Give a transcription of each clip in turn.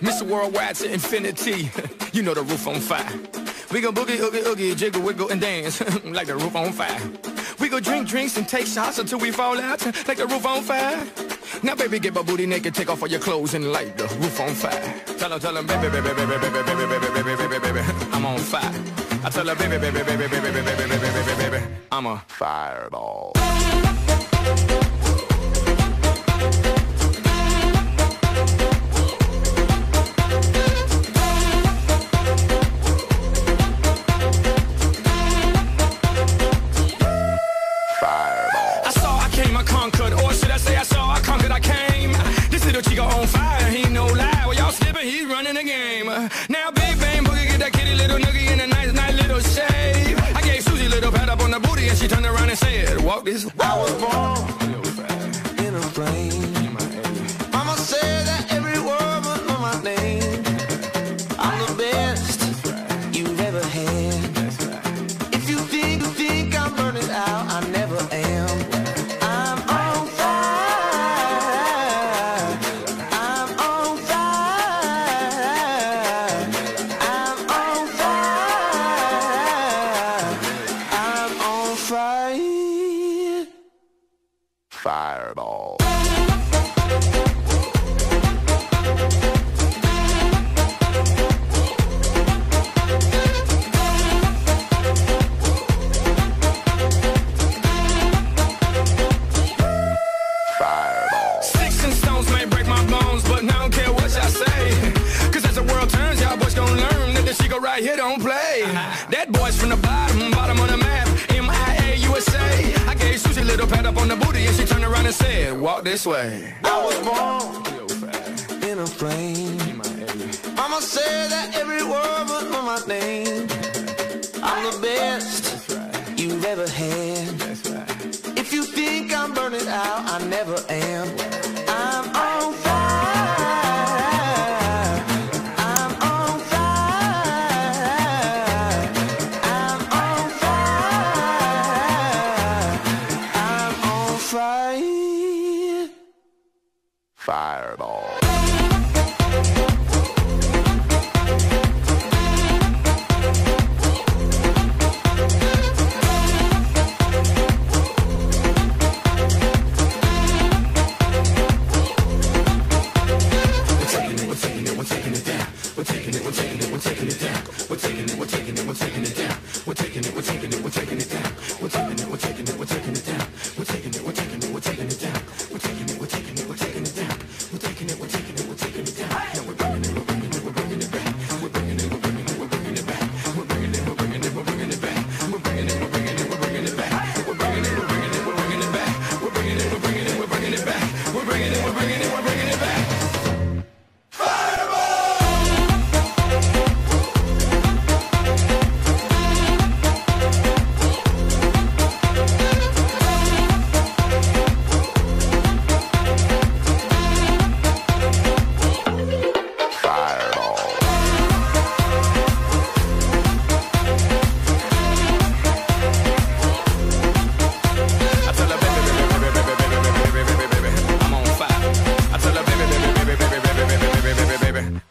Mr. Worldwide to infinity. you know the roof on fire. We go boogie, oogie, oogie, jiggle, wiggle, and dance like the roof on fire. We go drink drinks and take shots until we fall out like the roof on fire. Now, baby, get my booty naked, take off all your clothes and light the roof on fire. Tell her, tell her, baby, baby, baby, baby, baby, baby, baby, baby, baby, baby, I'm on fire. I tell her, baby, baby, baby, baby, baby, baby, baby, baby, baby, I'm a fireball. Running the game. Now, big bang boogie, get that kitty little noogie in a nice, nice little shave. I gave Susie little pat up on the booty, and she turned around and said, "Walk this." I was born the chico right here don't play. Said, walk this way. I was born in a flame. Mama said that every woman know my name. I'm the best you've ever had. If you think I'm burning out, I never am.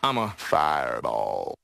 I'm a fireball.